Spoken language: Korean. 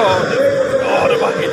Oh, oh, the bucket.